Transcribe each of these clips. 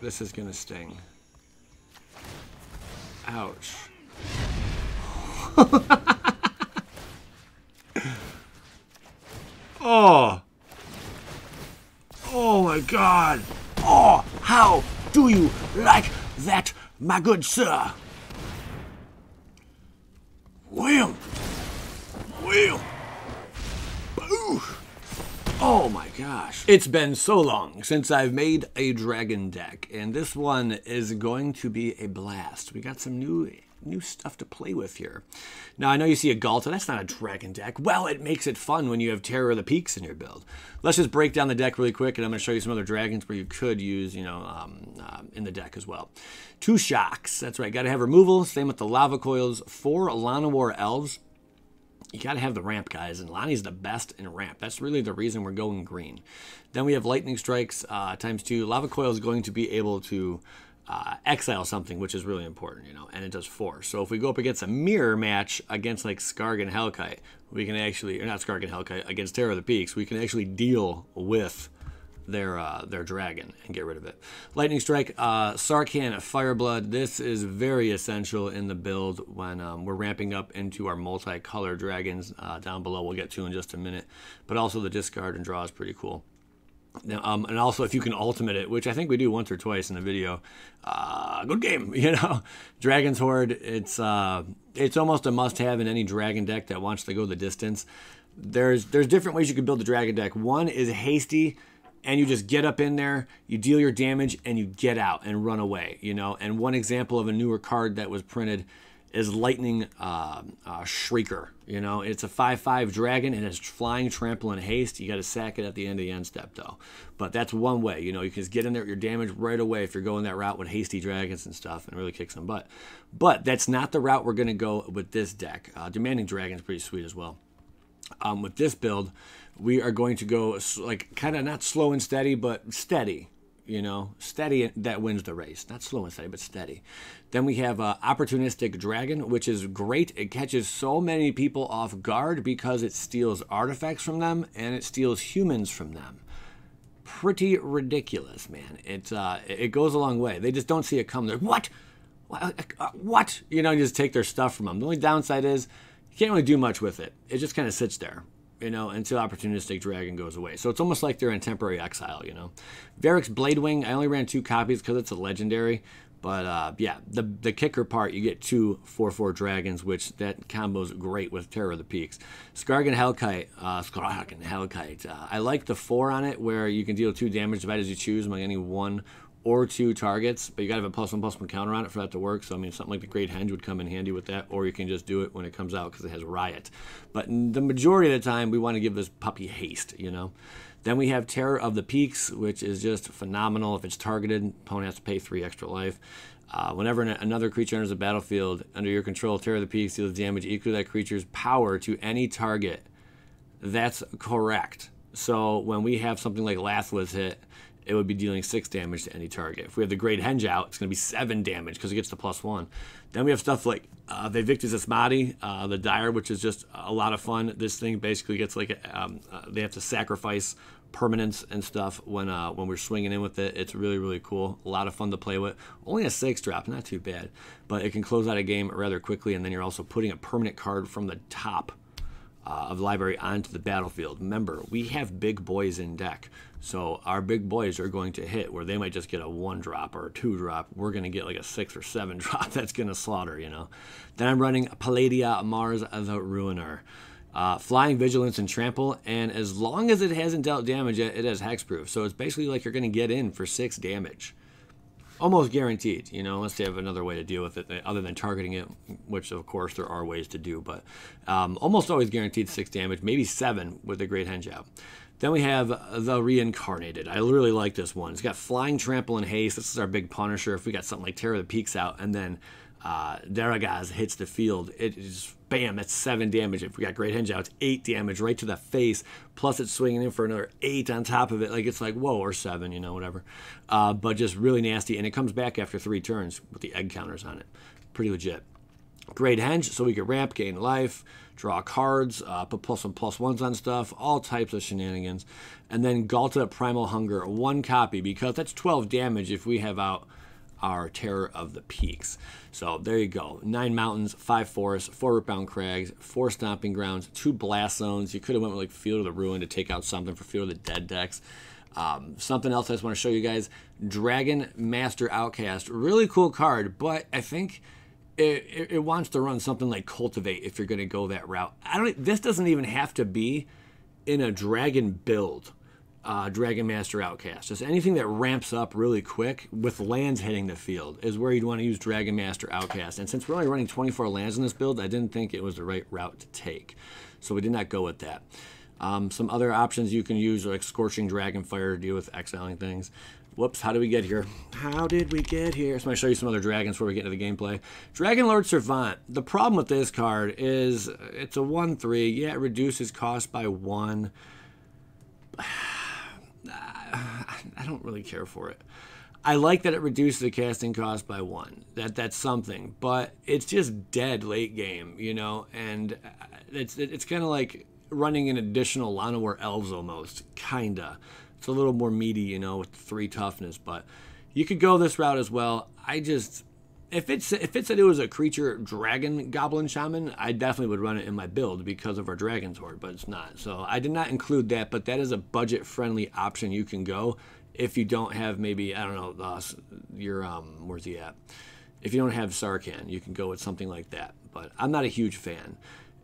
This is gonna sting. Ouch. oh. Oh my god. Oh, how do you like that, my good sir? William! Wham! Oh my gosh. It's been so long since I've made a dragon deck, and this one is going to be a blast. We got some new new stuff to play with here. Now, I know you see a Ghalta. That's not a dragon deck. Well, it makes it fun when you have Terror of the Peaks in your build. Let's just break down the deck really quick, and I'm going to show you some other dragons where you could use, you know, um, uh, in the deck as well. Two Shocks. That's right. Got to have removal. Same with the Lava Coils. Four Llanowar Elves you got to have the ramp, guys, and Lonnie's the best in ramp. That's really the reason we're going green. Then we have Lightning Strikes uh, times two. Lava Coil is going to be able to uh, exile something, which is really important, you know, and it does four. So if we go up against a mirror match against like Skarrgan Hellkite, we can actually, or not Skarrgan Hellkite, against Terror of the Peaks, we can actually deal with their uh, their dragon and get rid of it. Lightning Strike, uh, Sarkhan Fireblood. This is very essential in the build when um, we're ramping up into our multi-color dragons uh, down below. We'll get to in just a minute. But also the discard and draw is pretty cool. Now, um, and also if you can ultimate it, which I think we do once or twice in the video, uh, good game. You know, Dragon's Hoard. It's uh, it's almost a must-have in any dragon deck that wants to go the distance. There's there's different ways you can build the dragon deck. One is hasty and you just get up in there, you deal your damage, and you get out and run away. You know, and one example of a newer card that was printed is Lightning uh, uh, Shrieker. You know, it's a 5-5 dragon and it's flying, trample, and haste. You got to sack it at the end of the end step, though. But that's one way. You know, you can just get in there your damage right away if you're going that route with hasty dragons and stuff and really kick some butt. But that's not the route we're going to go with this deck. Uh, Demanding Dragon's pretty sweet as well. Um, with this build, we are going to go like kind of not slow and steady, but steady. You know, steady that wins the race. Not slow and steady, but steady. Then we have uh, Opportunistic Dragon, which is great. It catches so many people off guard because it steals artifacts from them and it steals humans from them. Pretty ridiculous, man. It uh, it goes a long way. They just don't see it come. They're what? What? You know, you just take their stuff from them. The only downside is you can't really do much with it. It just kind of sits there you know, until opportunistic dragon goes away. So it's almost like they're in temporary exile, you know. Verix Bladewing, I only ran two copies because it's a legendary. But uh, yeah, the the kicker part, you get two 4-4 dragons, which that combo's great with Terror of the Peaks. Skarrgan Hellkite, uh, Skarrgan Hellkite. Uh, I like the four on it, where you can deal two damage divided as you choose among any one or two targets, but you gotta have a plus one plus one counter on it for that to work. So I mean, something like the Great Henge would come in handy with that, or you can just do it when it comes out because it has Riot. But the majority of the time, we want to give this puppy haste, you know. Then we have Terror of the Peaks, which is just phenomenal. If it's targeted, opponent has to pay three extra life. Uh, whenever another creature enters the battlefield under your control, Terror of the Peaks deals damage equal to that creature's power to any target. That's correct. So when we have something like Lathliss hit, it would be dealing six damage to any target. If we have the Great Henge out, it's going to be seven damage because it gets the plus one. Then we have stuff like uh, Vaevictis Asmadi, uh, the Dire, which is just a lot of fun. This thing basically gets like a, um, uh, they have to sacrifice permanence and stuff when uh, when we're swinging in with it. It's really really cool. A lot of fun to play with. Only a six drop, not too bad, but it can close out a game rather quickly. And then you're also putting a permanent card from the top uh, of the library onto the battlefield. Remember, we have big boys in deck. So our big boys are going to hit where they might just get a one drop or a two drop. We're going to get like a six or seven drop that's going to slaughter, you know. Then I'm running Palladia-Mors the Ruiner. Uh, flying Vigilance and Trample, and as long as it hasn't dealt damage yet, it has Hexproof. So it's basically like you're going to get in for six damage almost guaranteed, you know, unless they have another way to deal with it other than targeting it, which of course there are ways to do, but um, almost always guaranteed six damage, maybe seven with the Great Henge out. Then we have the Reincarnated. I really like this one. It's got Flying Trample and Haste. This is our big Punisher. If we got something like Terror of the Peaks out, and then uh, Darigaaz hits the field, it is bam, that's seven damage. If we got Great Henge out, it's eight damage right to the face. Plus, it's swinging in for another eight on top of it. Like it's like whoa, or seven, you know, whatever. Uh, but just really nasty, and it comes back after three turns with the egg counters on it. Pretty legit. Great henge, so we could ramp, gain life, draw cards, uh, put plus and plus ones on stuff, all types of shenanigans. And then Ghalta Primal Hunger, one copy, because that's 12 damage if we have out our Terror of the Peaks. So there you go. Nine mountains, five forests, four rootbound crags, four stomping grounds, two blast zones. You could have went with like Field of the Ruin to take out something for Field of the Dead decks. Um, something else I just want to show you guys: Dragon Master Outcast. Really cool card, but I think it, it, it wants to run something like Cultivate if you're going to go that route. I don't. This doesn't even have to be in a Dragon build. Uh, Dragon Master Outcast. Just anything that ramps up really quick with lands hitting the field is where you'd want to use Dragon Master Outcast. And since we're only running 24 lands in this build, I didn't think it was the right route to take. So we did not go with that. Um, some other options you can use are like Scorching Dragonfire to deal with exiling things. Whoops, how did we get here? How did we get here? So I'm going to show you some other dragons before we get into the gameplay. Dragon Lord Servant. The problem with this card is it's a 1-3. Yeah, it reduces cost by 1. I don't really care for it. I like that it reduces the casting cost by one. That that's something, but it's just dead late game, you know. And uh, it's it's kind of like running an additional Llanowar Elves almost, kinda. It's a little more meaty, you know, with three toughness, but you could go this route as well. I just if it's if it said it was a creature dragon goblin shaman, I definitely would run it in my build because of our dragon's hoard, but it's not. So I did not include that, but that is a budget friendly option you can go if you don't have maybe I don't know uh, your um where's he at? If you don't have Sarkhan, you can go with something like that. But I'm not a huge fan.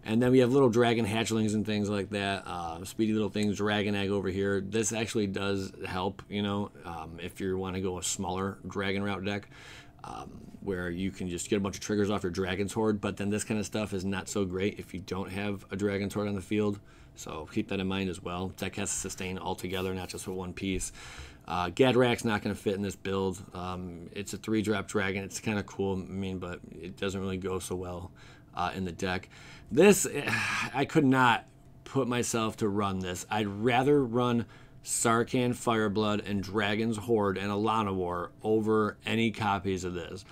And then we have little dragon hatchlings and things like that. Uh, speedy little things, dragon egg over here. This actually does help, you know, um, if you want to go a smaller dragon route deck, um, where you can just get a bunch of triggers off your dragon's hoard. But then this kind of stuff is not so great if you don't have a dragon's hoard on the field. So keep that in mind as well. Deck has to sustain altogether, not just for one piece. Uh, Gadrak's not going to fit in this build. Um, it's a three drop dragon. It's kind of cool, I mean, but it doesn't really go so well uh, in the deck. This, I could not put myself to run this. I'd rather run Sarkhan Fireblood and Dragon's Hoard and Llanowar over any copies of this.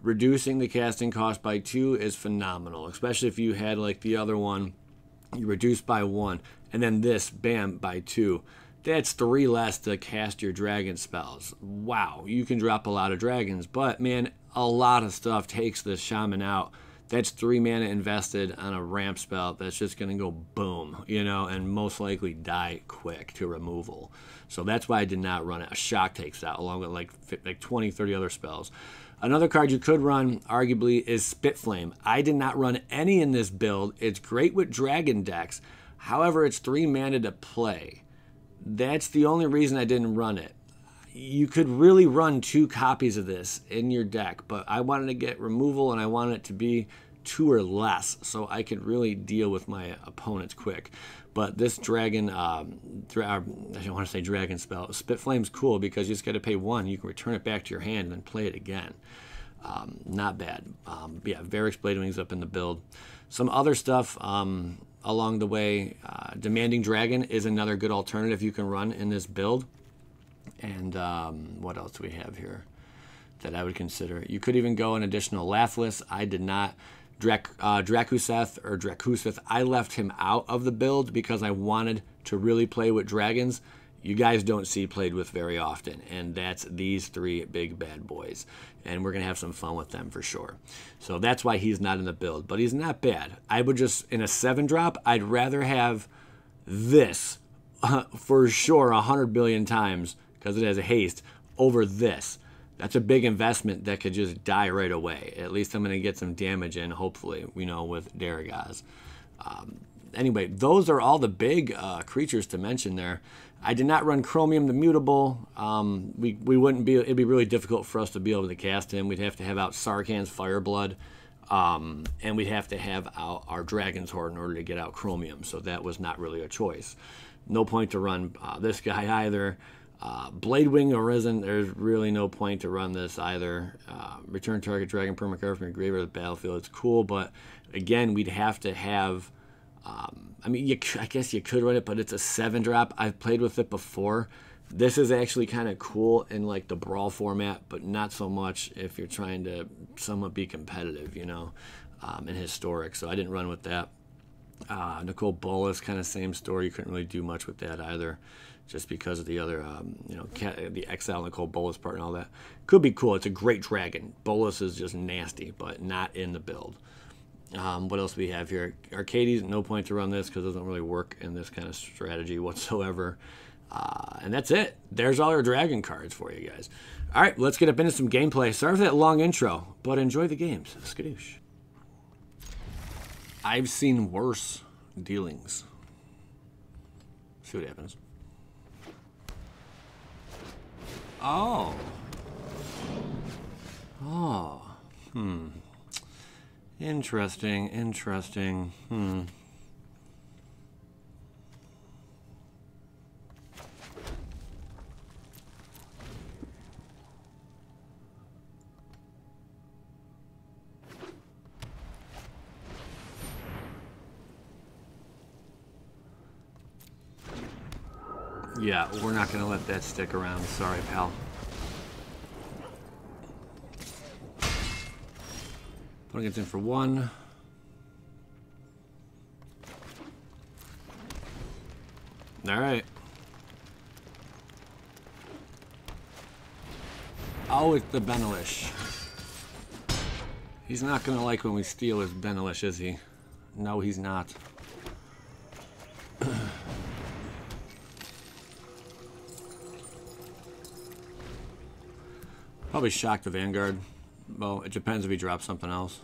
Reducing the casting cost by two is phenomenal, especially if you had like the other one, you reduce by one, and then this, bam, by two. That's three less to cast your dragon spells. Wow, you can drop a lot of dragons, but man, a lot of stuff takes this shaman out. That's three mana invested on a ramp spell that's just going to go boom, you know, and most likely die quick to removal. So that's why I did not run it. A shock takes out along with like like 20, 30 other spells. Another card you could run, arguably, is Spitflame. I did not run any in this build. It's great with dragon decks. However, it's three mana to play. That's the only reason I didn't run it. You could really run two copies of this in your deck, but I wanted to get removal and I wanted it to be two or less so I could really deal with my opponents quick. But this dragon, um, dra- I don't want to say dragon spell, Spitflame's cool because you just got to pay one. You can return it back to your hand and then play it again. Um, not bad. Um, yeah, Verix Bladewing's up in the build. Some other stuff, um, along the way. Uh, Demanding Dragon is another good alternative you can run in this build. And um, what else do we have here that I would consider? You could even go an additional Lathliss. I did not. Drak, uh, or Drakuseth, I left him out of the build because I wanted to really play with dragons you guys don't see played with very often, and that's these three big bad boys. And we're going to have some fun with them for sure. So that's why he's not in the build, but he's not bad. I would just, in a seven drop, I'd rather have this uh, for sure a hundred billion times because it has a haste over this. That's a big investment that could just die right away. At least I'm going to get some damage in, hopefully, you know, with Darigaaz. Um, anyway, those are all the big uh, creatures to mention there. I did not run Chromium the Mutable. Um, we, we wouldn't be, it'd be really difficult for us to be able to cast him. We'd have to have out Sarkhan's Fireblood, um, and we'd have to have out our Dragon's Hoard in order to get out Chromium, so that was not really a choice. No point to run uh, this guy either. Uh, Bladewing Arisen, there's really no point to run this either. Uh, return target Dragon Permacard from your graveyard to the battlefield. It's cool, but again, we'd have to have um, I mean, you, I guess you could run it, but it's a seven drop. I've played with it before. This is actually kind of cool in like the brawl format, but not so much if you're trying to somewhat be competitive, you know. um, in historic, so I didn't run with that. Uh, Nicol Bolas, kind of same story. You couldn't really do much with that either, just because of the other, um, you know, the Exile Nicol Bolas part and all that. Could be cool. It's a great dragon. Bolas is just nasty, but not in the build. Um, what else we have here? Arcades, no point to run this because it doesn't really work in this kind of strategy whatsoever. Uh, and that's it. There's all our dragon cards for you guys. All right, let's get up into some gameplay. Sorry for that long intro, but enjoy the games. Skadoosh. I've seen worse dealings. See what happens. Oh. Oh. Hmm. Interesting, interesting. Hmm. Yeah, we're not to let that stick around. Sorry, pal. Putting it in for one. All right. Oh, it's the Benalish. He's not to like when we steal his Benalish, is he? No, he's not. Probably shock the Vanguard. Well, it depends if he drops something else.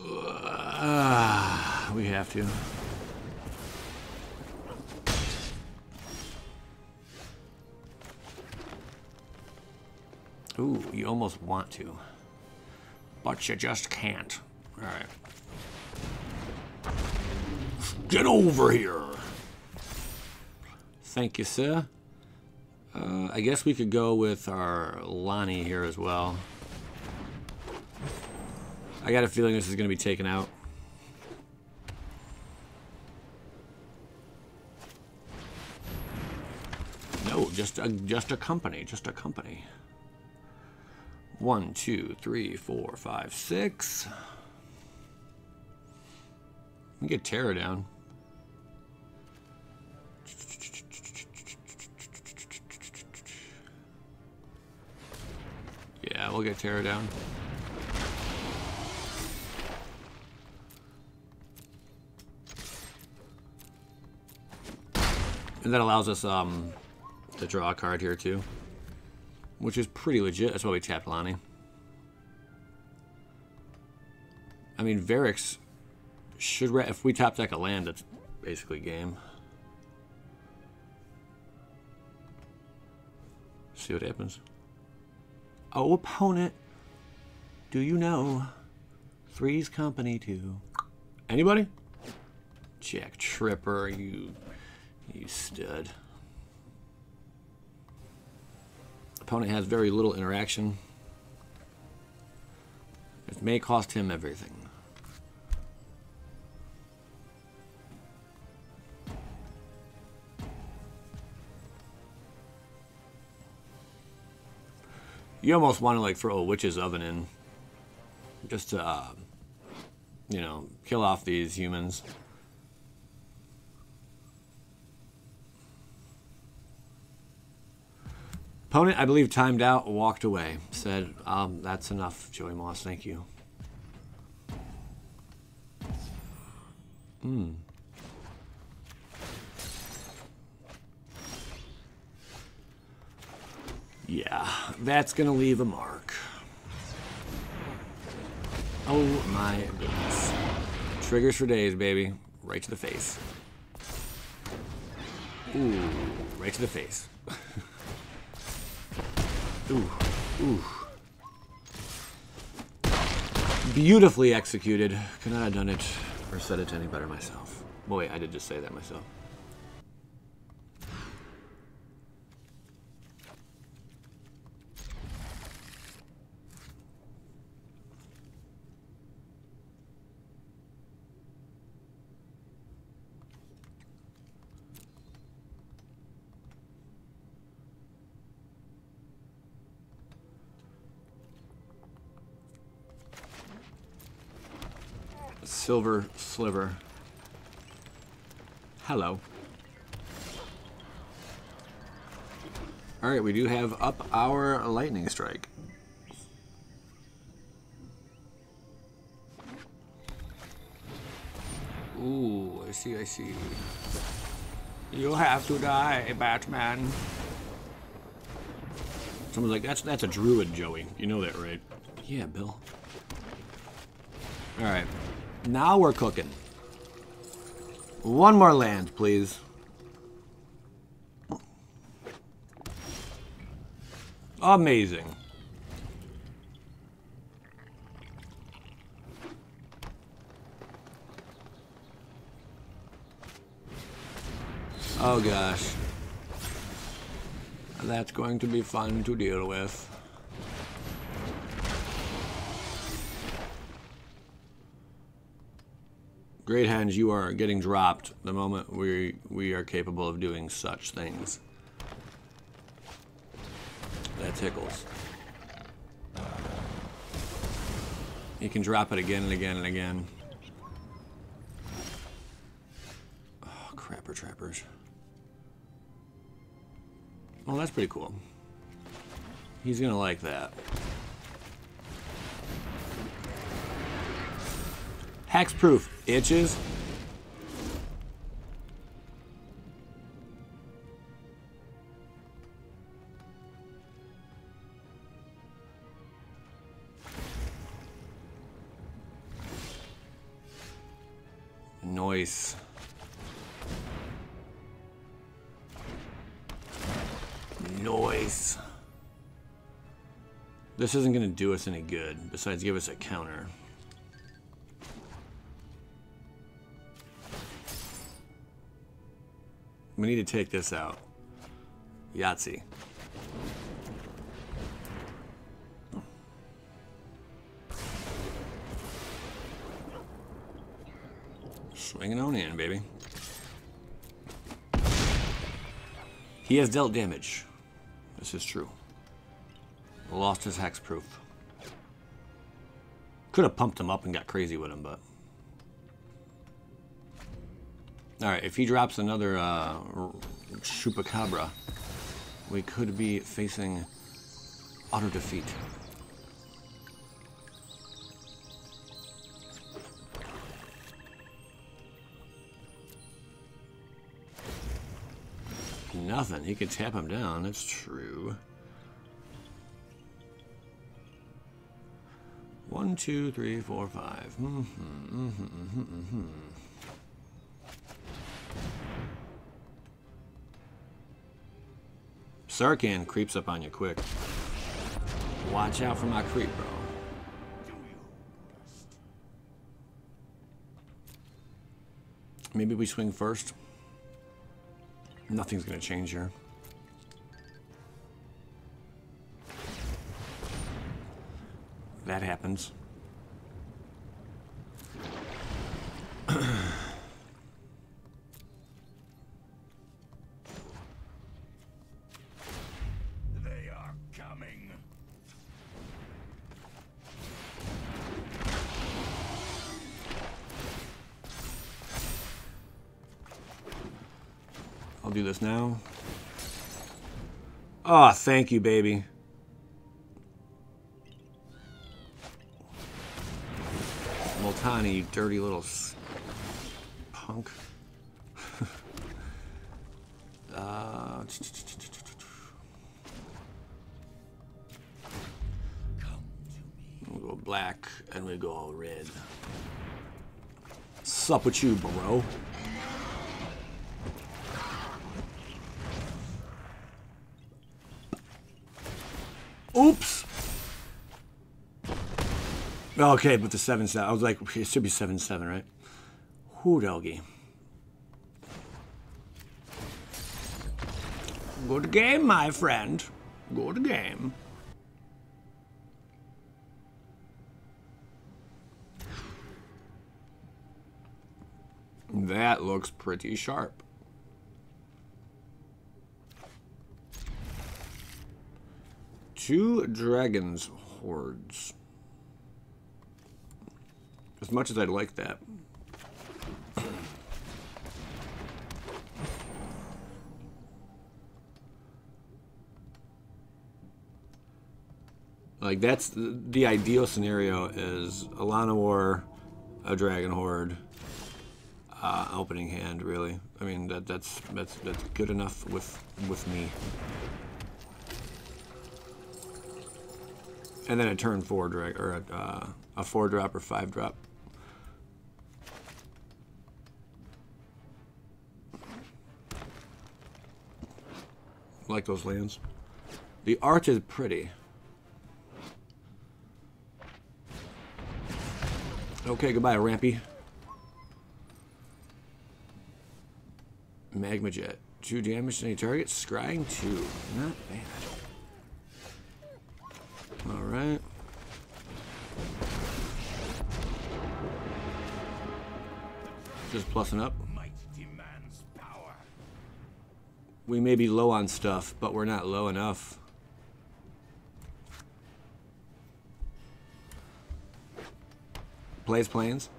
Uh, we have to. Ooh, you almost want to. But you just can't. Alright. Get over here! Thank you, sir. Uh, I guess we could go with our Lonnie here as well. I got a feeling this is going to be taken out. No, just a, just a company, just a company. One, two, three, four, five, six. We get Terra down. Yeah, we'll get Terra down. And that allows us um, to draw a card here too. Which is pretty legit. That's why we tapped Lonnie. I mean, Verix should... If we top deck a land, that's basically game. See what happens. Oh, opponent, do you know Three's Company too? Anybody? Jack Tripper, you, you stud. Opponent has very little interaction. It may cost him everything. You almost want to like throw a witch's oven in just to, uh, you know, kill off these humans. Opponent, I believe, timed out, walked away. Said, um, that's enough, Joey Moss, thank you. Hmm. Yeah, that's gonna leave a mark. Oh my goodness. Triggers for days, baby. Right to the face. Ooh, right to the face. ooh, ooh. Beautifully executed. Could not have done it or said it any better myself. Boy, I did just say that myself. Silver sliver. Hello. Alright, we do have up our lightning strike. Ooh, I see, I see. You have to die, Batman. Someone's like, that's that's a druid, Joey. You know that, right? Yeah, Bill. Alright. Now we're cooking. One more land, please. Amazing. Oh gosh. That's going to be fun to deal with. Great hands, you are getting dropped the moment we we are capable of doing such things. That tickles. You can drop it again and again and again. Oh, crapper trappers. Well, that's pretty cool. He's gonna like that. Hexproof itches. Noise. Noise. This isn't going to do us any good, besides give us a counter. We need to take this out. Yahtzee. Swinging on in, baby. He has dealt damage. This is true. Lost his hexproof. Could have pumped him up and got crazy with him, but... Alright, if he drops another uh, Chupacabra, we could be facing utter defeat. Nothing. He could tap him down. That's true. One, two, three, four, five. Mm -hmm, mm -hmm, mm -hmm, Sarkhan creeps up on you quick. Watch out for my creep, bro. Maybe we swing first. Nothing's going to change here. That happens. Now. Oh, thank you, baby. Multani, you dirty little punk. uh, we go black and we go red. Sup with you, bro? Oh, okay, but the seven seven. I was like, it should be seven seven, right? Whoo doggy. Good game, my friend. Good game. That looks pretty sharp. Two dragons hoards. As much as I'd like that. Like that's the, the ideal scenario is a Llanowar, a Dragon Hoard, uh, opening hand. Really, I mean that that's that's that's good enough with with me. And then a turn four drag or a, uh, a four drop or five drop. Like those lands. The art is pretty. Okay, goodbye, Rampy. Magma Jet. Two damage to any target. Scrying two. Not bad. Alright. Just plussing up. We may be low on stuff, but we're not low enough. Plays planes.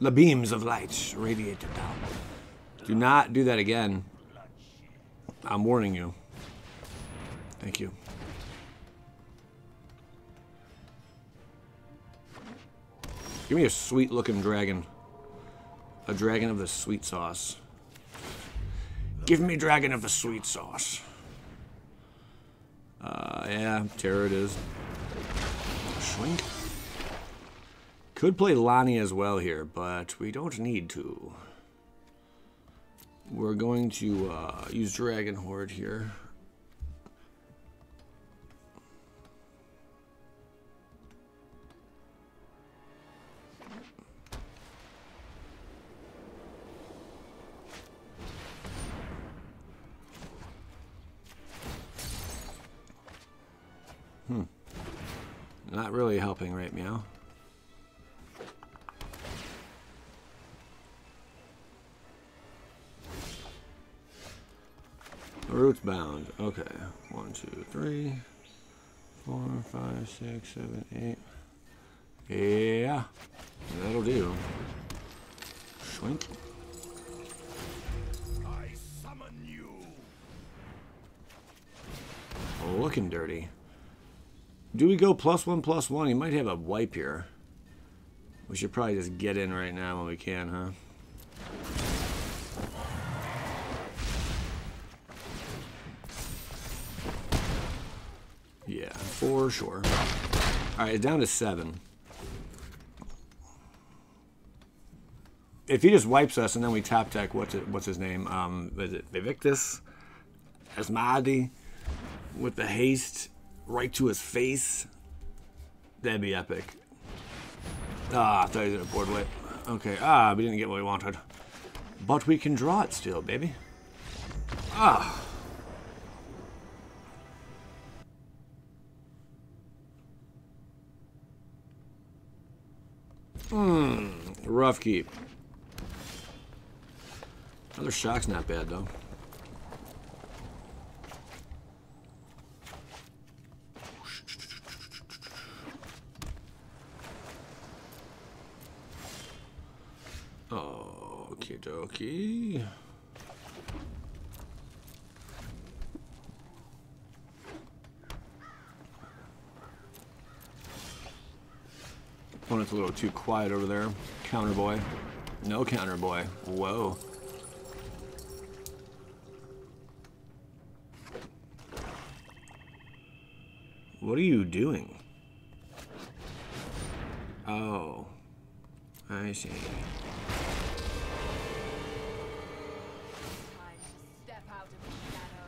The beams of light radiate down. Do not do that again. I'm warning you. Thank you. Give me a sweet looking dragon. A dragon of the sweet sauce. Give me dragon of the sweet sauce. Uh, yeah, terror it is. Shrink. Could play Lonnie as well here, but we don't need to. We're going to uh, use Dragon Hoard here. Two, three, four, five, six, seven, eight. Yeah. That'll do. Shrink. I summon you. Oh, looking dirty. Do we go plus one, plus one? He might have a wipe here. We should probably just get in right now when we can, huh? Yeah, for sure. Alright, down to seven. If he just wipes us and then we tap deck, what's it, what's his name? Um, is it Vaevictis? Asmadi? With the haste right to his face? That'd be epic. Ah, I thought he was gonna board wipe. Okay, ah, we didn't get what we wanted. But we can draw it still, baby. Ah. Hmm, rough keep. Other shock's not bad though. Okie dokie. Opponent's a little too quiet over there. Counter boy. No counter boy. Whoa. What are you doing? Oh. I see.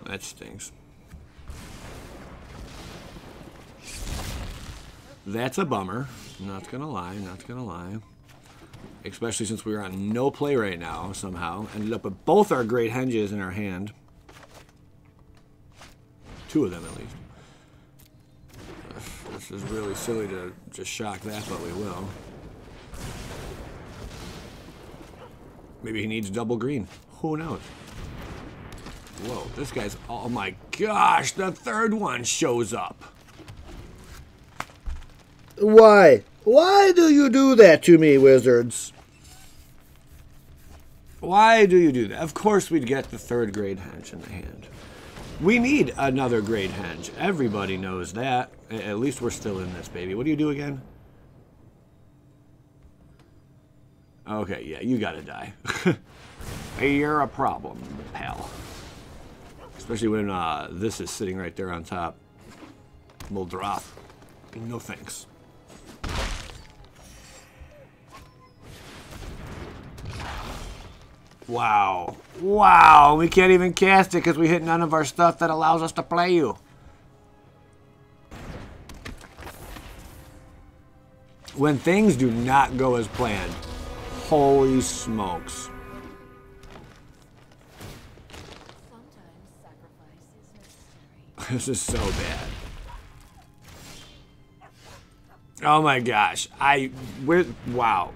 That stinks. That's a bummer. Not gonna lie, not gonna lie. Especially since we are on no play right now, somehow. Ended up with both our great henges in our hand. Two of them, at least. This is really silly to just shock that, but we will. Maybe he needs double green. Who knows? Whoa, this guy's. Oh my gosh, the third one shows up. Why? Why do you do that to me, wizards? Why do you do that? Of course we'd get the third great henge in the hand. We need another great henge. Everybody knows that. At least we're still in this, baby. What do you do again? Okay, yeah, you gotta die. You're a problem, pal. Especially when uh, this is sitting right there on top. Muldroth. No thanks. Wow. Wow. We can't even cast it because we hit none of our stuff that allows us to play you. When things do not go as planned, holy smokes. This is so bad. Oh my gosh. I we're wow.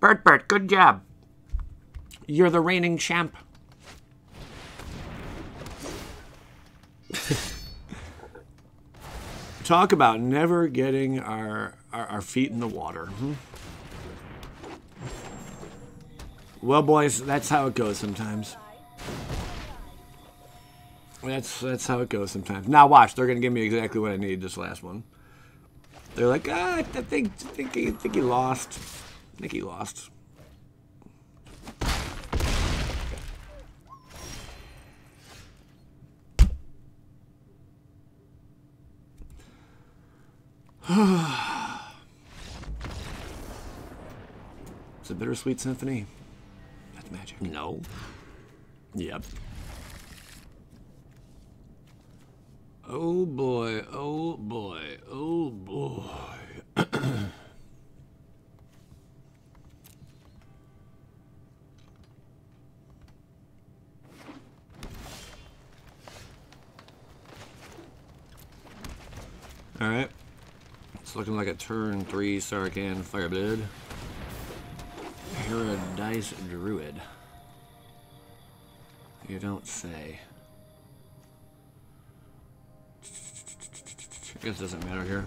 Bert Bert, good job. You're the reigning champ. Talk about never getting our, our, our feet in the water. hmm? Well, boys, that's how it goes sometimes. That's that's how it goes sometimes. Now watch, they're gonna give me exactly what I need this last one. They're like, ah, I think I think I think he lost. I think he lost. it's a bittersweet symphony. That's magic. No. Yep. Oh boy, oh boy, oh boy. Alright. It's looking like a turn three Sarkhan Fireblood. Paradise Druid. You don't say. I guess it doesn't matter here.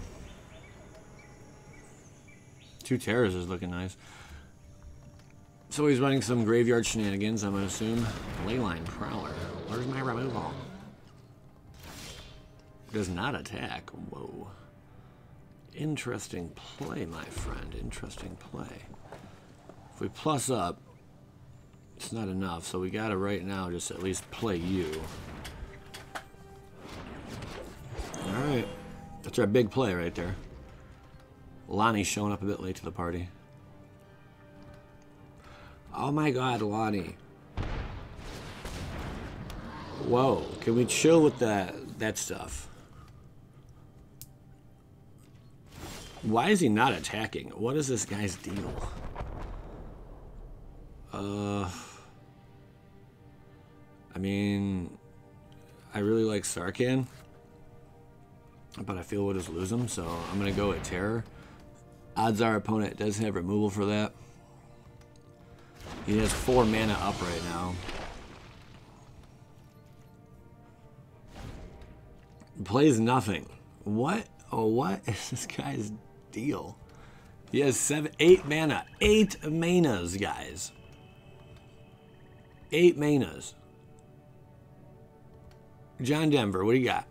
Two terrors is looking nice. So he's running some graveyard shenanigans, I'm gonna assume. Leyline Prowler. Where's my removal? Does not attack. Whoa. Interesting play, my friend. Interesting play. If we plus up, it's not enough, so we gotta right now just at least play you. Alright. That's our big play right there. Lonnie's showing up a bit late to the party. Oh my god, Lonnie. Whoa, can we chill with that that stuff? Why is he not attacking? What is this guy's deal? Uh I mean I really like Sarkhan. But I feel we'll just lose him, so I'm gonna go at Terror. Odds are opponent does have removal for that. He has four mana up right now. Plays nothing. What? Oh, what is this guy's deal? He has seven, eight mana. Eight manas, guys. Eight manas. John Denver, what do you got?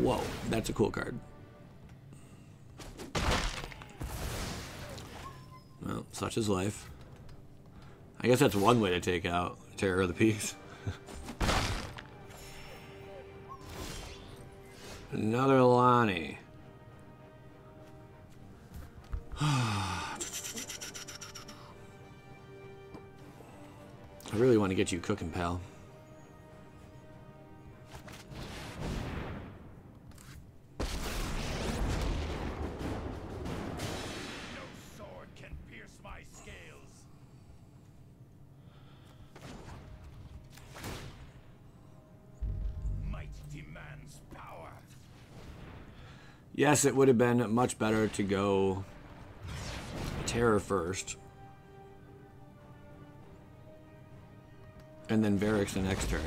Whoa, that's a cool card. Well, such is life. I guess that's one way to take out Terror of the Peaks. Another Lonnie. I really want to get you cooking, pal. Yes, it would have been much better to go Terror first. And then Verix the next turn,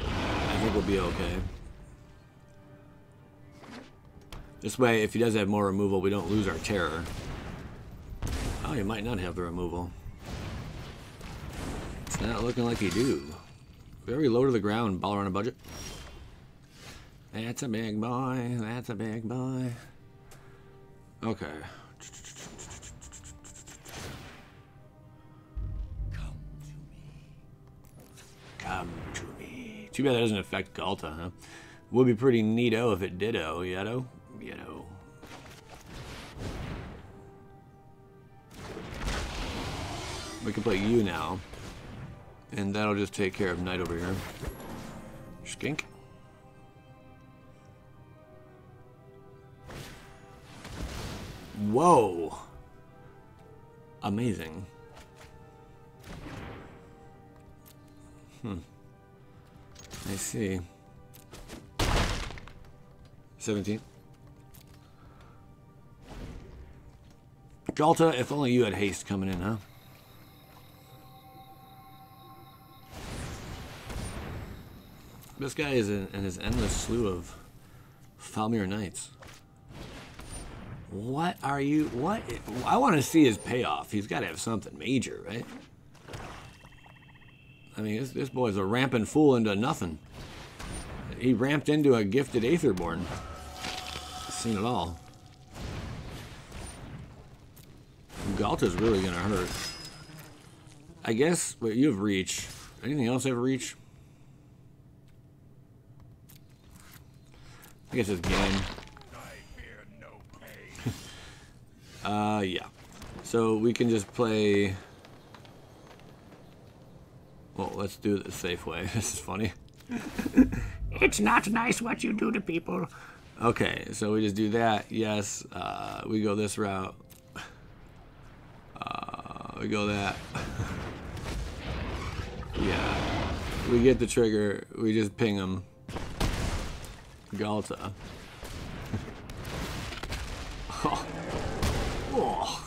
but I think we'll be okay. This way, if he does have more removal, we don't lose our terror. Oh, he might not have the removal. It's not looking like he do. Very low to the ground, baller on a budget. That's a big boy, that's a big boy. Okay. Come to me. Too bad that doesn't affect Ghalta, huh? Would be pretty neato if it did-o, Yeto? Yeto. We can play you now. And that'll just take care of Knight over here. Skink. Whoa. Amazing. Hmm. I see. 17. Ghalta, if only you had haste coming in, huh? This guy is in, in his endless slew of Falmir Knights. What are you? What? I want to see his payoff. He's got to have something major, right? I mean, this, this boy's a ramping fool into nothing. He ramped into a gifted Aetherborn. Seen it all. Ghalta's really gonna hurt. I guess, but you have reach. Anything else have reach? I guess it's game. Uh, yeah. So we can just play. Well, let's do it the safe way. This is funny. it's not nice what you do to people. Okay, so we just do that. Yes. Uh, we go this route. Uh, we go that. yeah. We get the trigger. We just ping him. Ghalta. oh. Oh.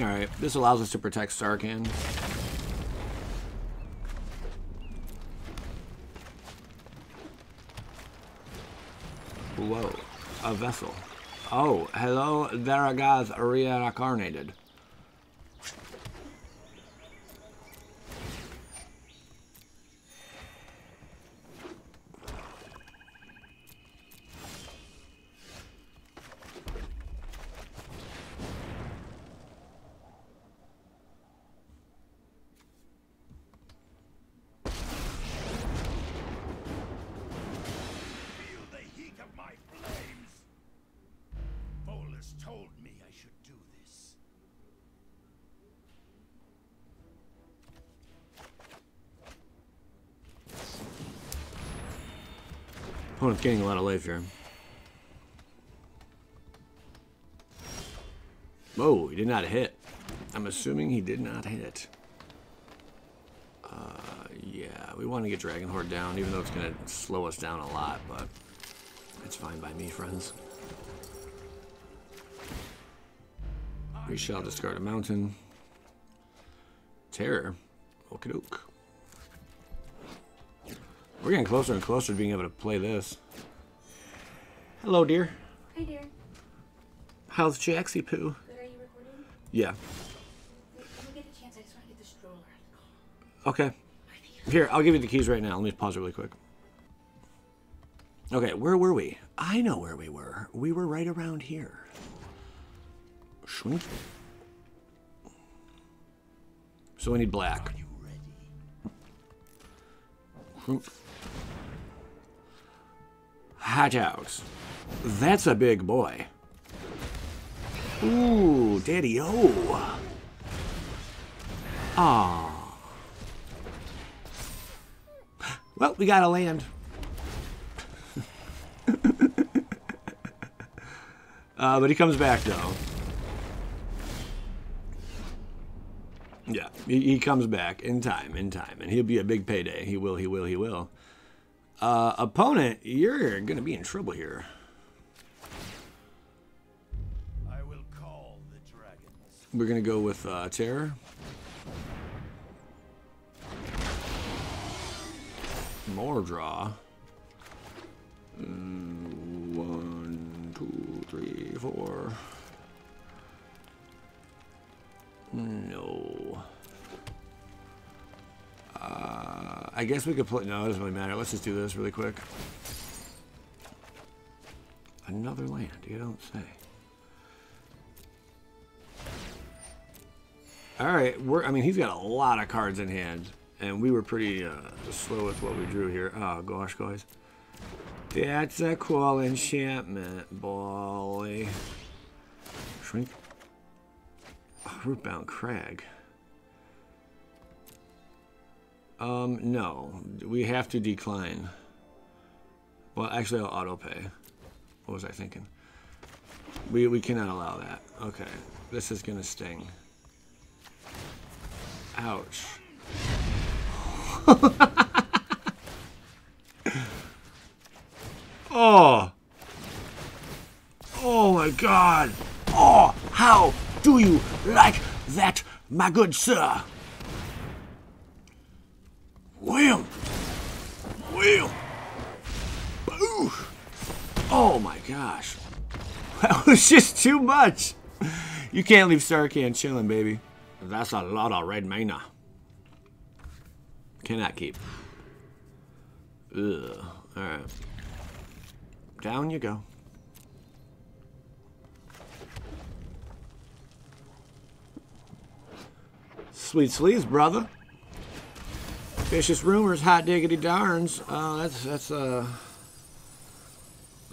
Alright, this allows us to protect Sarkhan. Whoa, a vessel. Oh, hello, Darigaaz reincarnated. Getting a lot of life here. Whoa, he did not hit. I'm assuming he did not hit. Uh, yeah, we want to get Dragon Hoard down, even though it's going to slow us down a lot, but it's fine by me, friends. We shall discard a mountain. Terror. Okie doke. We're getting closer and closer to being able to play this. Hello, dear. Hi, dear. How's Jaxie Poo? Good, are you recording? Yeah. Wait, When we get a chance, I just want to get the stroller. Okay. Here, I'll give you the keys right now. Let me pause it really quick. Okay, where were we? I know where we were. We were right around here. Shwink. So we need black. You ready? Hatch out. That's a big boy. Ooh, daddy oh. Aw. Well, we gotta land. uh, but he comes back though. Yeah, he, he comes back in time, in time, and he'll be a big payday. He will, he will, he will. Uh, opponent, you're gonna be in trouble here. I will call the dragons. We're gonna go with uh, terror. more draw. Mm, one, two, three, four. No. Uh, I guess we could play. No, it doesn't really matter. Let's just do this really quick. Another land, you don't say. All right, we're. I mean, he's got a lot of cards in hand, and we were pretty uh, slow with what we drew here. Oh gosh, guys, that's a cool enchantment, boy. Shrink. Oh, Rootbound Crag. Um, no, we have to decline. Well, actually, I'll auto pay. What was I thinking? We we cannot allow that. Okay, this is gonna sting. Ouch. oh. Oh my god. Oh, how do you like that, my good sir? Wham! Boo! Oh my gosh. That was just too much. You can't leave Sarkhan chilling, baby. That's a lot of red mana. Cannot keep. Ugh. Alright. Down you go. Sweet sleeves, brother. Vicious rumors, hot diggity darns. Oh, that's that's uh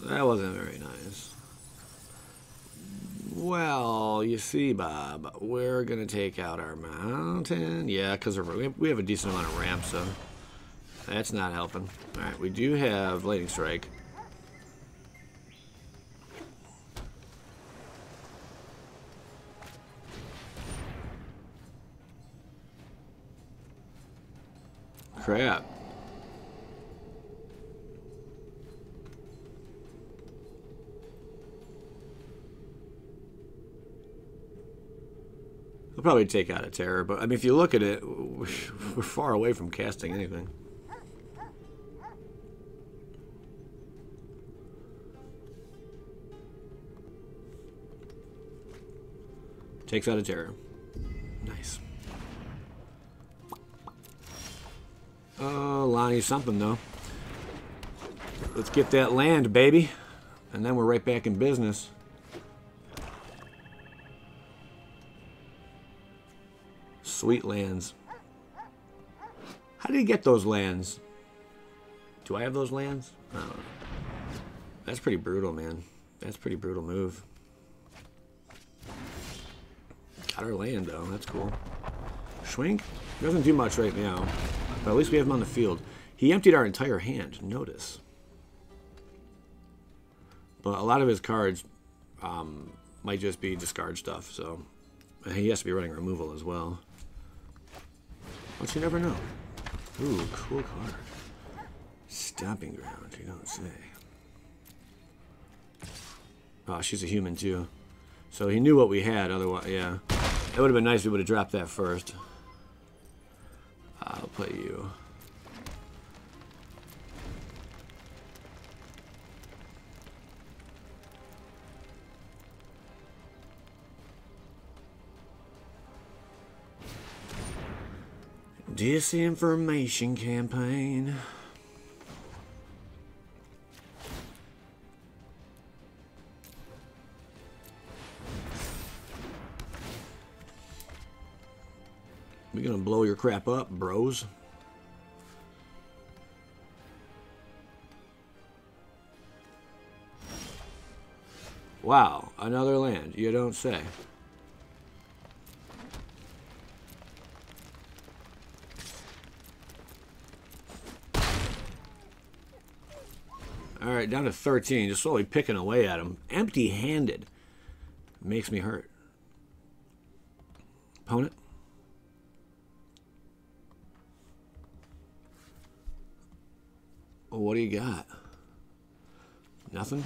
that wasn't very nice. Well, you see, Bob, we're gonna take out our mountain. Yeah, because we have a decent amount of ramp, so that's not helping. All right, we do have lightning strike. Crap. They'll probably take out a terror, but I mean, if you look at it, we're far away from casting anything. Takes out a terror. Oh, Lonnie's something, though. Let's get that land, baby. And then we're right back in business. Sweet lands. How did he get those lands? Do I have those lands? That's pretty brutal, man. That's pretty brutal move. Got our land, though. That's cool. Schwink doesn't do much right now, but at least we have him on the field. He emptied our entire hand, notice. But a lot of his cards um, might just be discard stuff, so he has to be running removal as well. But you never know. Ooh, cool card. Stomping ground, you don't say. Oh, she's a human too. So he knew what we had, otherwise, yeah. It would have been nice if we would have dropped that first. I'll play you. Disinformation campaign. Gonna blow your crap up, bros. Wow, another land. You don't say. All right, down to 13. Just slowly picking away at him. Empty-handed. Makes me hurt. Opponent. What do you got? Nothing?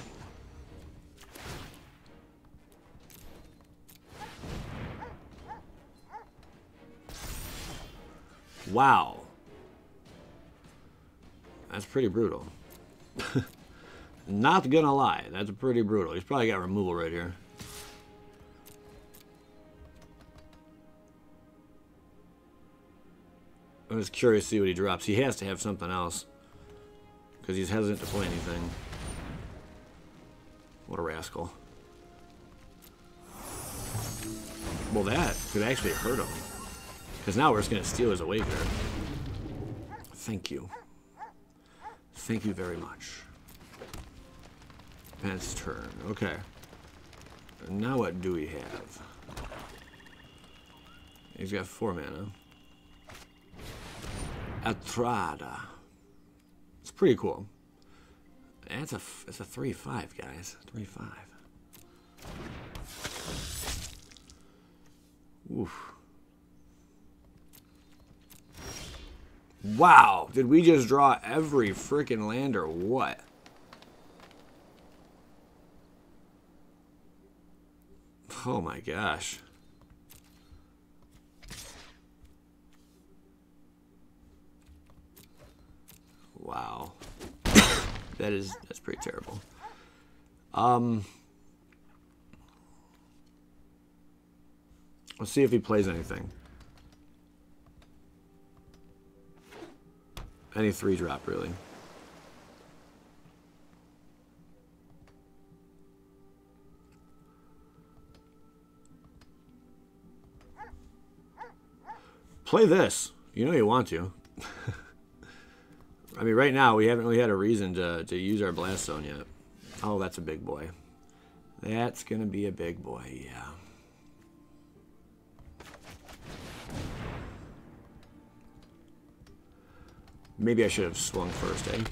Wow. That's pretty brutal. Not gonna lie, that's pretty brutal. He's probably got removal right here. I'm just curious to see what he drops. He has to have something else. Because he's hesitant to play anything. What a rascal. Well, that could actually hurt him. Because now we're just going to steal his Awakener. Thank you. Thank you very much. Pant's turn. Okay. Now what do we have? He's got four mana. Atrada. Pretty cool. That's a it's a three five guys. Three five. Oof. Wow, did we just draw every freaking land or what? Oh my gosh. Wow. that is that's pretty terrible. Um Let's see if he plays anything. Any three drop really. Play this. You know you want to. I mean, right now we haven't really had a reason to, to use our blast zone yet. Oh, that's a big boy. That's gonna be a big boy, yeah. Maybe I should have swung first, eh?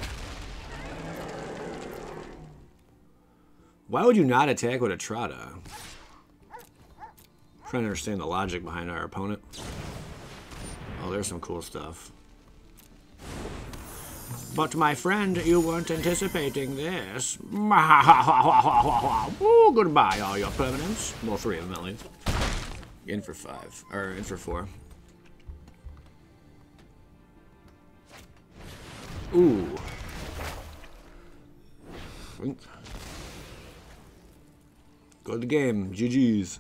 Why would you not attack with a Trotta? trying to understand the logic behind our opponent. Oh, there's some cool stuff. But my friend, you weren't anticipating this. Ooh, goodbye, all your permanents. Well, three of them at least. In for five, or in for four. Ooh. Good game. GG's.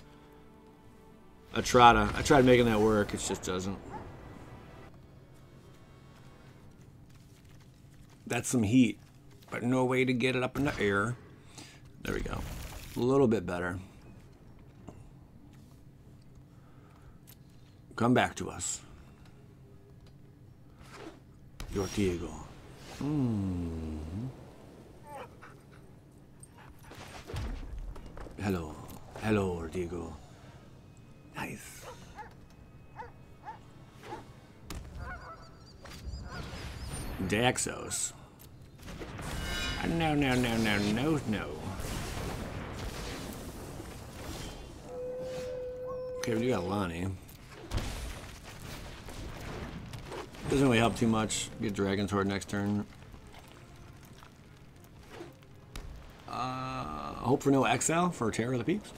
I tried, to, I tried making that work. It just doesn't. That's some heat, but no way to get it up in the air. There we go. A little bit better. Come back to us. Your Diego. Mm. Hello. Hello, Diego. Nice. Daxos. No, no, no, no, no, no. Okay, we got Lonnie. Doesn't really help too much. Get Dragon Hoard next turn. Uh, hope for no exile for Terror of the Peaks.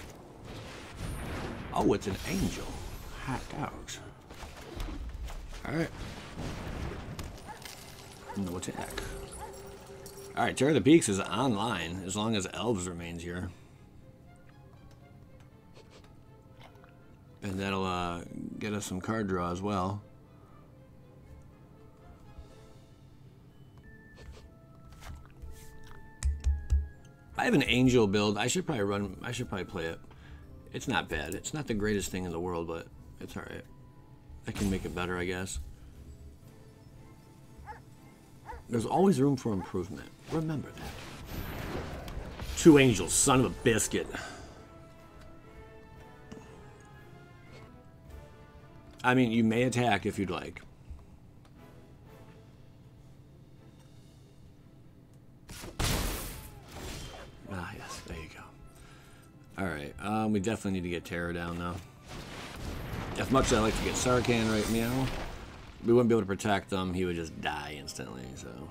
Oh, it's an angel. Hot dogs. Alright. No attack. Alright, Terror of the Peaks is online as long as Elves remains here. And that'll uh, get us some card draw as well. I have an angel build. I should probably run. I should probably play it. It's not bad. It's not the greatest thing in the world, but it's all right. I can make it better, I guess. There's always room for improvement. Remember that. Two angels, son of a biscuit. I mean, you may attack if you'd like. Ah, yes, there you go. Alright, um, we definitely need to get Terror down now. As much as I like to get Sarkhan right now, we wouldn't be able to protect them. He would just die instantly, so...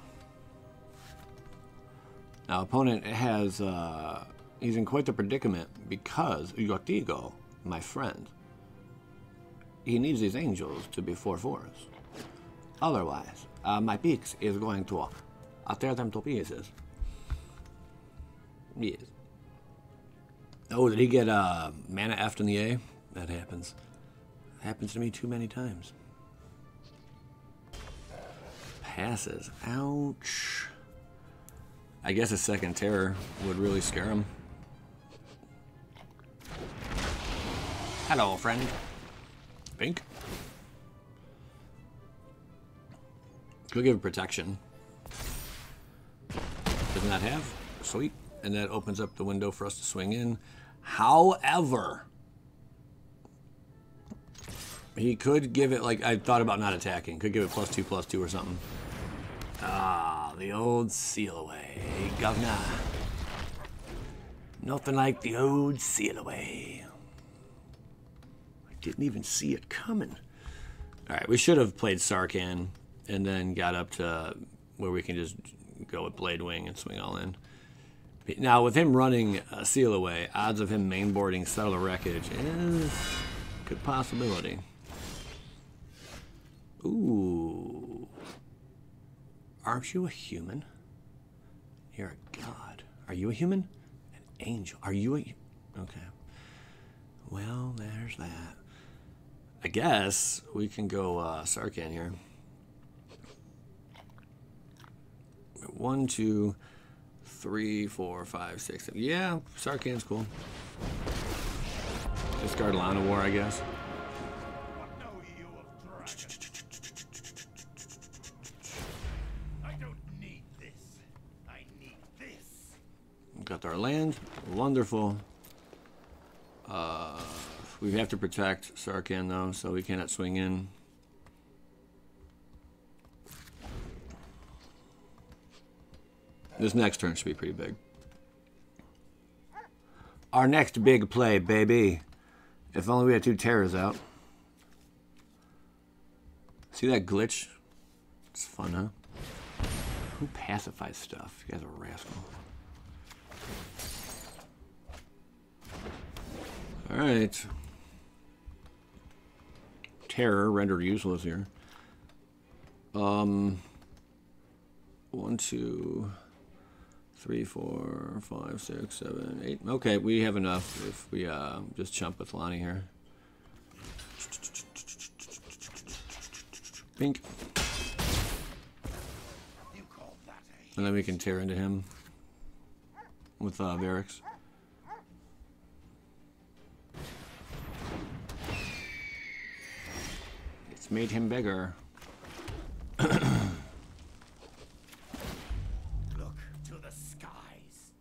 Now, opponent has, uh, he's in quite the predicament because Yotigo, my friend, he needs these angels to be 4 4s. Otherwise, uh, my Peaks is going to I'll tear them to pieces. Yes. Oh, did he get uh, mana F in the A? That happens. Happens to me too many times. Passes. Ouch. I guess a second terror would really scare him. Hello, friend. Pink. Could give him protection. Doesn't that have? Sweet. And that opens up the window for us to swing in. However, he could give it, like, I thought about not attacking. Could give it plus two, plus two or something. Ah, the old seal away, governor. Nothing like the old seal away. I didn't even see it coming. All right, we should have played Sarkhan and then got up to where we can just go with Bladewing and swing all in. Now, with him running a seal away, odds of him mainboarding Settle the Wreckage is a good possibility. Ooh. Aren't you a human? You're a god. Are you a human? An angel. Are you a. Okay. Well, there's that. I guess we can go uh, Sarkhan here. One, two, three, four, five, six. Yeah, Sarkhan's cool. Discard Llanowar, I guess. Our land. Wonderful. Uh, we have to protect Sarkhan, though, so we cannot swing in. This next turn should be pretty big. Our next big play, baby. If only we had two terrors out. See that glitch? It's fun, huh? Who pacifies stuff? You guys are a Alright. Terror rendered useless here. Um one, two, three, four, five, six, seven, eight. Okay, we have enough if we uh, just chump with Lonnie here. Pink. And then we can tear into him with uh, Verix. Made him bigger. look to the skies?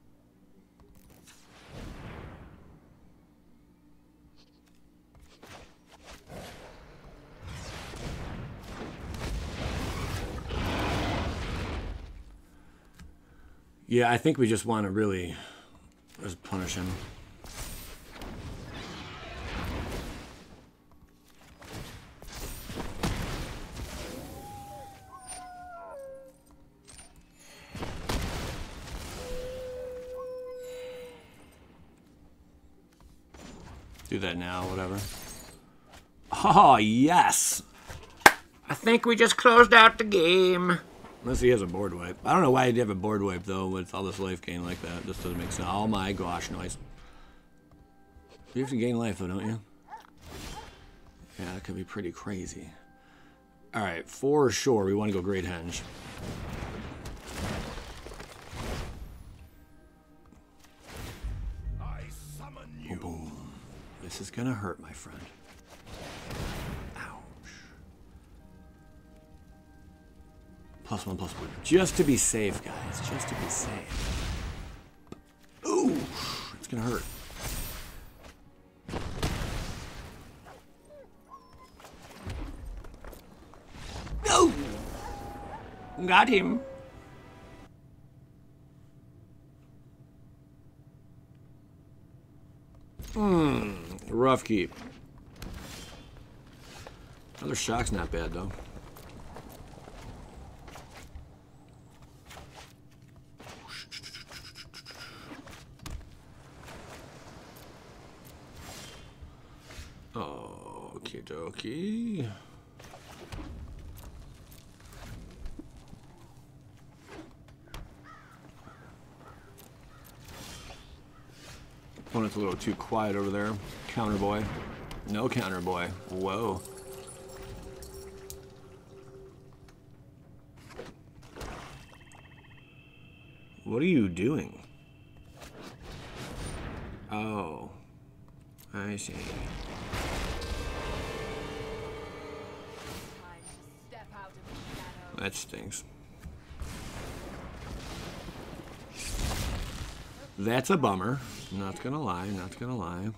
Yeah, I think we just want to really just punish him. Now, whatever. Oh, yes! I think we just closed out the game. Unless he has a board wipe. I don't know why he'd have a board wipe though with all this life gain like that. This doesn't make sense. Oh my gosh, noise. You have to gain life though, don't you? Yeah, that could be pretty crazy. Alright, for sure we want to go Great Henge. This is gonna hurt, my friend. Ouch. Plus one, plus one. Just to be safe, guys. Just to be safe. Ooh, it's gonna hurt. No! Got him. rough keep. Another shock's not bad, though. Okie dokie. Opponent's a little too quiet over there. Counter boy. No counter boy. Whoa. What are you doing? Oh. I see. That stinks. That's a bummer. Not gonna lie, not gonna lie.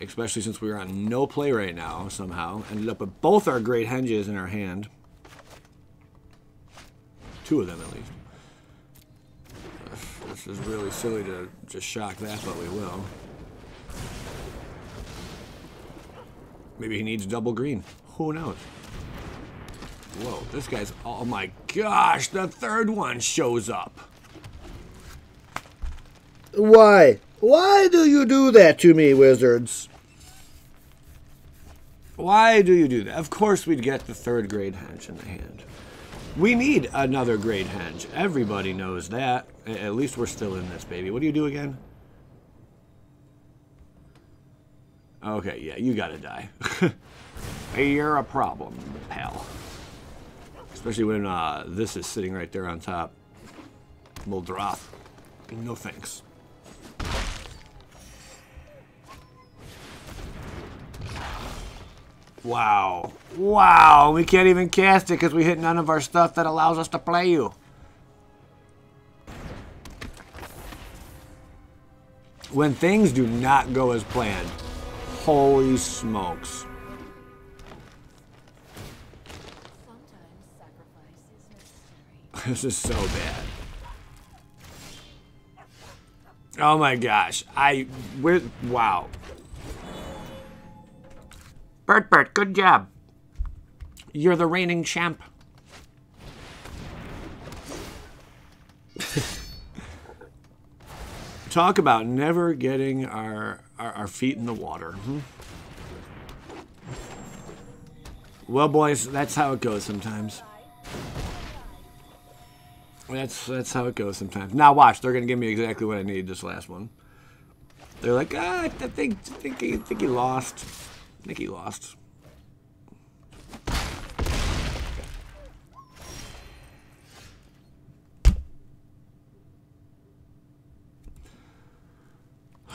Especially since we are on no play right now, somehow. Ended up with both our great henges in our hand. Two of them, at least. This is really silly to just shock that, but we will. Maybe he needs double green. Who knows? Whoa, this guy's. Oh my gosh, the third one shows up. Why? Why do you do that to me, wizards? Why do you do that? Of course, we'd get the third great henge in the hand. We need another great henge. Everybody knows that. At least we're still in this, baby. What do you do again? Okay, yeah, you gotta die. You're a problem, pal. Especially when uh, this is sitting right there on top. Muldroth. No thanks. Wow. Wow. We can't even cast it because we hit none of our stuff that allows us to play you. When things do not go as planned, holy smokes. Is. This is so bad. Oh my gosh. I. We're, wow. Bert Bert, good job. You're the reigning champ. Talk about never getting our, our, our feet in the water. hmm? Well, boys, that's how it goes sometimes. That's that's how it goes sometimes. Now watch, they're gonna give me exactly what I need this last one. They're like, ah, I think I think he, think he lost. I think he lost.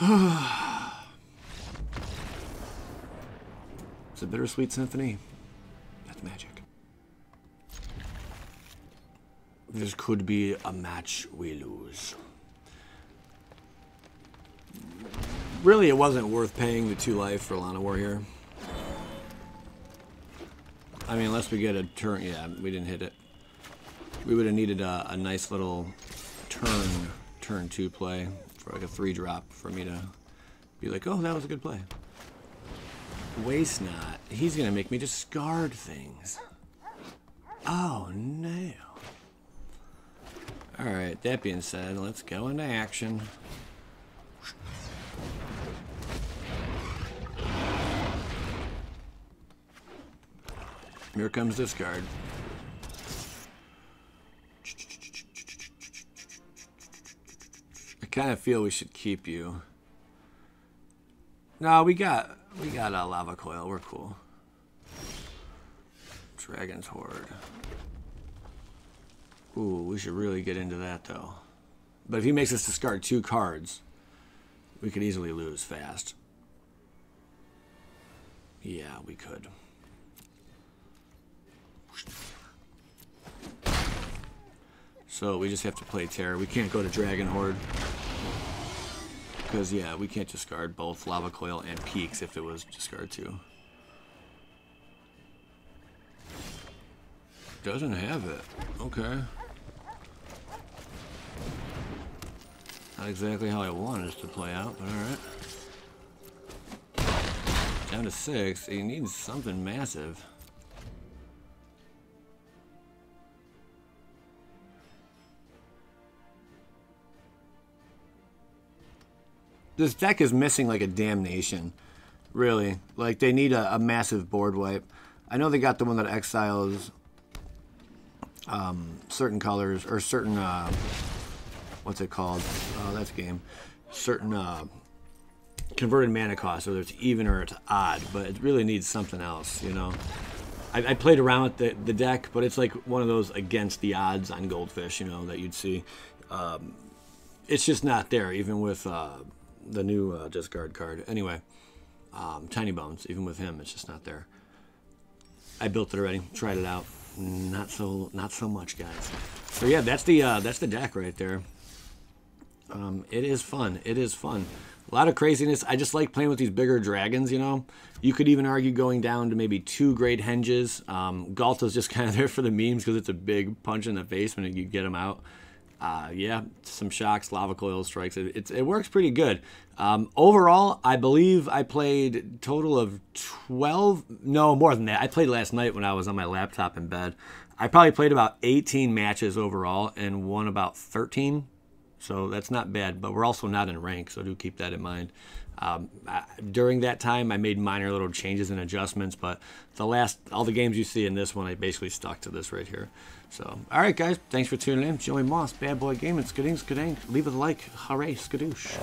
it's a bittersweet symphony. That's magic. This could be a match we lose. Really, it wasn't worth paying the two life for Llanowar here. I mean, unless we get a turn. Yeah, we didn't hit it. We would have needed a, a nice little turn, turn two play for like a three drop for me to be like, oh, that was a good play. Waste not. He's gonna make me discard things. Oh no. Alright, that being said, let's go into action. Here comes this card. I kind of feel we should keep you. No, we got we got a lava coil. We're cool. Dragon's hoard. Ooh, we should really get into that though. But if he makes us discard two cards, we could easily lose fast. Yeah, we could. So we just have to play Terror. We can't go to Dragon Hoard. Because, yeah, we can't discard both Lava Coil and Peaks if it was discard two. Doesn't have it. Okay. Not exactly how I wanted it to play out, but alright. Down to six. He needs something massive. This deck is missing like a damnation. Really. Like they need a, a massive board wipe. I know they got the one that exiles um, certain colors or certain uh, what's it called? Oh, that's game. Certain uh, converted mana cost, whether it's even or it's odd, but it really needs something else, you know. I, I played around with the, the deck, but it's like one of those against the odds on Goldfish, you know, that you'd see. Um, it's just not there, even with uh, the new uh, discard card. Anyway, um, Tiny Bones, even with him, it's just not there. I built it already, tried it out. Not so, not so much, guys. So yeah, that's the uh, that's the deck right there. Um, it is fun. It is fun. A lot of craziness. I just like playing with these bigger dragons, you know. You could even argue going down to maybe two great henges. Um, Ghalta's just kind of there for the memes because it's a big punch in the face when you get him out. Uh, yeah, some shocks, lava coil strikes. It, it, it works pretty good. Um, overall, I believe I played total of 12, no, more than that. I played last night when I was on my laptop in bed. I probably played about 18 matches overall and won about 13 so that's not bad, but we're also not in rank, so do keep that in mind. Um, I, during that time, I made minor little changes and adjustments, but the last, all the games you see in this one, I basically stuck to this right here. So, all right, guys, thanks for tuning in. Joey Moss, Bad Boy Gaming, skading, skadang. Leave a like. Hooray, skadoosh.